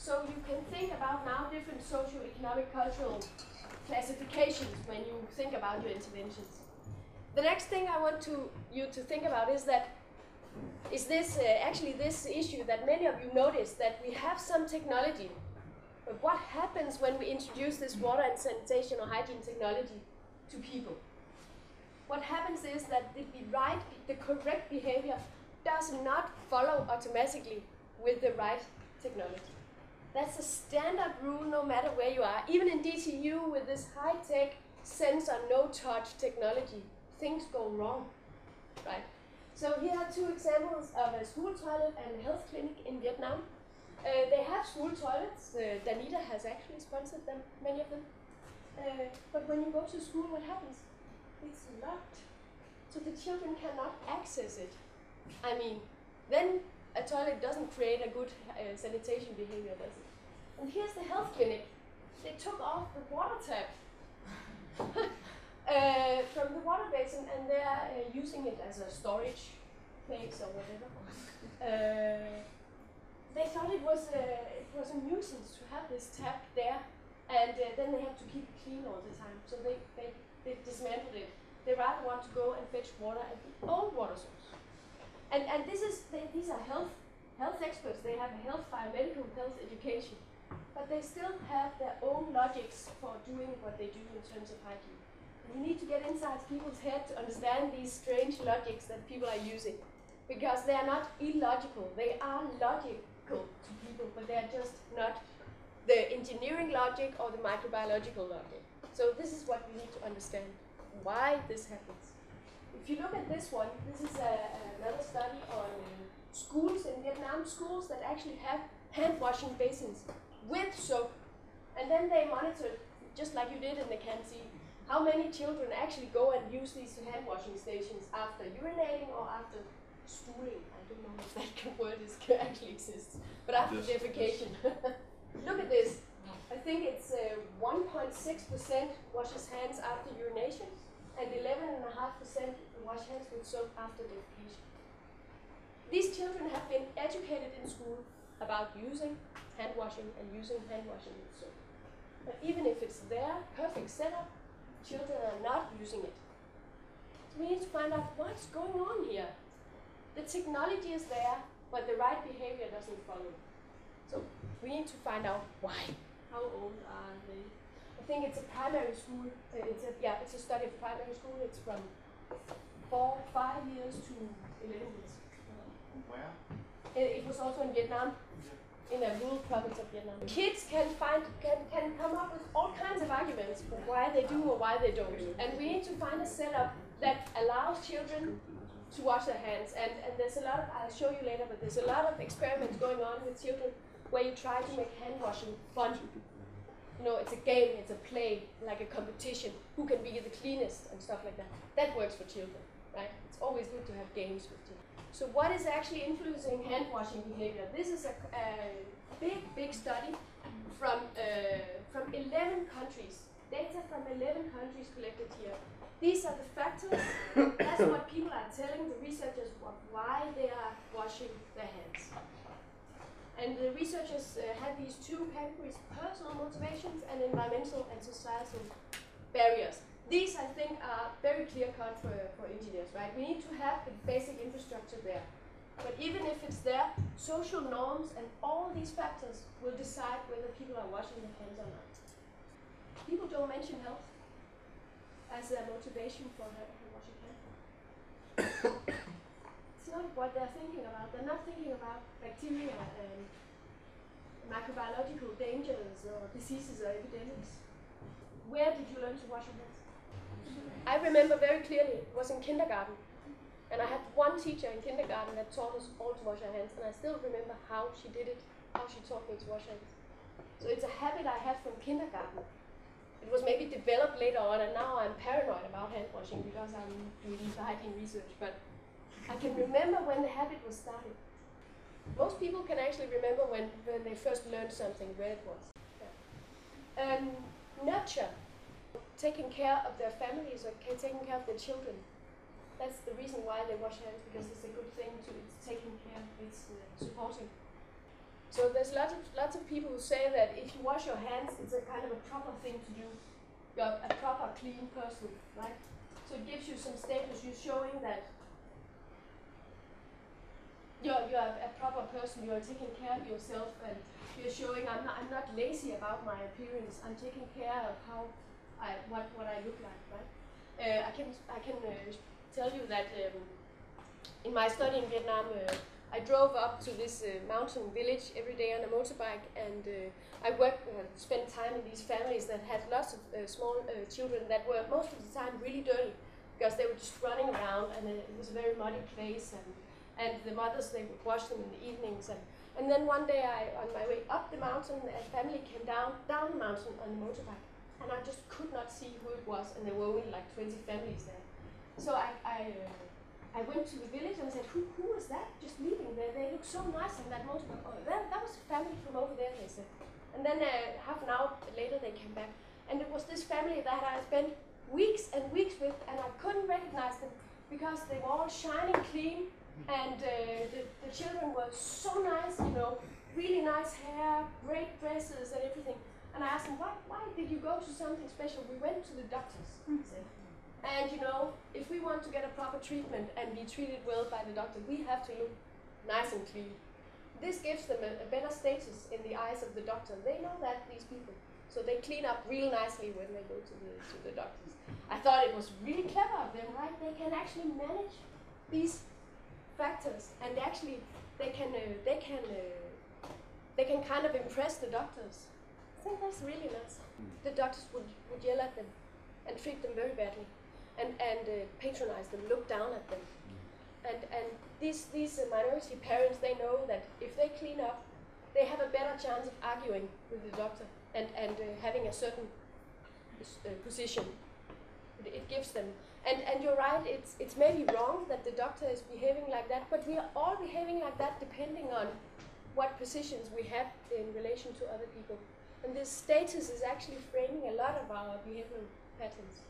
So you can think about now different socio-economic cultural classifications when you think about your interventions. The next thing I want to you to think about is that is this uh, actually this issue that many of you notice that we have some technology. But what happens when we introduce this water and sanitation or hygiene technology to people? What happens is that the right, the correct behavior does not follow automatically with the right technology. That's a standard rule no matter where you are. Even in DTU with this high-tech sensor no-touch technology, things go wrong, right? So here are two examples of a school toilet and a health clinic in Vietnam. Uh, they have school toilets. Uh, Danida has actually sponsored them, many of them. Uh, but when you go to school, what happens? It's locked. So the children cannot access it. I mean, then a toilet doesn't create a good uh, sanitation behavior, does it? And here's the health clinic. They took off the water tap uh, from the water basin and they're uh, using it as a storage place or whatever. Uh, they thought it was a, it was a nuisance to have this tap there and uh, then they have to keep it clean all the time. So they, they, they dismantled it. They rather want to go and fetch water at the old water source. And, and this is, they, these are health, health experts. They have a health, biomedical health education. But they still have their own logics for doing what they do in terms of hygiene. And You need to get inside people's head to understand these strange logics that people are using. Because they are not illogical, they are logical to people, but they are just not the engineering logic or the microbiological logic. So this is what we need to understand, why this happens. If you look at this one, this is a, another study on schools in Vietnam, schools that actually have hand washing basins with soap. And then they monitored, just like you did in the canteen, how many children actually go and use these hand washing stations after urinating or after stooling? I don't know if that word is, actually exists, but after yes. defecation. Look at this. I think it's 1.6% uh, washes hands after urination and 11.5% wash hands with soap after defecation. These children have been educated in school about using hand washing and using hand washing with soap. But even if it's there, perfect setup, children are not using it. So we need to find out what's going on here. The technology is there, but the right behavior doesn't follow. So we need to find out why. How old are they? I think it's a primary school. Uh, it's a, yeah, it's a study of primary school. It's from four, five years to 11 years. Where? It, it was also in Vietnam in a rural province of Vietnam. Kids can find can, can come up with all kinds of arguments for why they do or why they don't. And we need to find a setup that allows children to wash their hands. And, and there's a lot of, I'll show you later, but there's a lot of experiments going on with children where you try to make hand washing fun. You know, it's a game, it's a play, like a competition. Who can be the cleanest and stuff like that. That works for children, right? It's always good to have games with children. So what is actually influencing hand washing behavior? This is a, a big, big study from, uh, from 11 countries. Data from 11 countries collected here. These are the factors. That's what people are telling the researchers why they are washing their hands. And the researchers uh, had these two categories, personal motivations and environmental and societal barriers. These, I think, are very clear cut for, for engineers, right? We need to have the basic infrastructure there. But even if it's there, social norms and all these factors will decide whether people are washing their hands or not. People don't mention health as a motivation for, for washing hands. not what they're thinking about. They're not thinking about bacteria and microbiological dangers or diseases or epidemics. Where did you learn to wash your hands? I remember very clearly, it was in kindergarten. And I had one teacher in kindergarten that taught us all to wash our hands, and I still remember how she did it, how she taught me to wash hands. So it's a habit I had from kindergarten. It was maybe developed later on, and now I'm paranoid about hand washing because I'm doing hygiene research, but I can remember when the habit was started. Most people can actually remember when, when they first learned something, where it was. Yeah. Um, nurture taking care of their families or taking care of their children. That's the reason why they wash hands because it's a good thing to it's taking care, it's uh, supporting. So So there's lots of lots of people who say that if you wash your hands, it's a kind of a proper thing to do. You're a proper clean person, right? So it gives you some status. You're showing that you're you're a, proper person. You're taking care of yourself, and you're showing I'm not I'm not lazy about my appearance. I'm taking care of how I what what I look like, right? Uh, I can I can uh, tell you that um, in my study in Vietnam. Uh, I drove up to this uh, mountain village every day on a motorbike, and uh, I worked, uh, spent time in these families that had lots of small children that were most of the time really dirty because they were just running around, and it was a very muddy place, and and the mothers they would wash them in the evenings, and and then one day I, on my way up the mountain, a family came down down the mountain on the motorbike, and I just could not see who it was, and there were only like 20 families there, so I. I uh, I went to the village and I said, who, who was that just leaving there? They look so nice on that motorbike. Oh, that, that was a family from over there, they said. And then uh, half an hour later they came back. And it was this family that I spent weeks and weeks with and I couldn't recognize them because they were all shining clean and uh, the, the children were so nice, you know, really nice hair, great dresses and everything. And I asked them, why, why did you go to something special? We went to the doctors. And you know, if we want to get a proper treatment and be treated well by the doctor, we have to look nice and clean. This gives them a, a better status in the eyes of the doctor. They know that, these people. So they clean up real nicely when they go to the, to the doctors. I thought it was really clever of them, right? They can actually manage these actually they can uh, they can uh, they can kind of impress the doctors. I think that's really nice. The doctors would, would yell at them and treat them very badly and, and uh, patronize them, look down at them. And, and these, these minority parents, they know that if they clean up, they have a better chance of arguing with the doctor and, and uh, having a certain uh, position. It, it gives them. And, and you're right, it's, it's maybe wrong that the doctor is behaving like that, but we are all behaving like that depending on what positions we have in relation to other people. And this status is actually framing a lot of our behavioral patterns.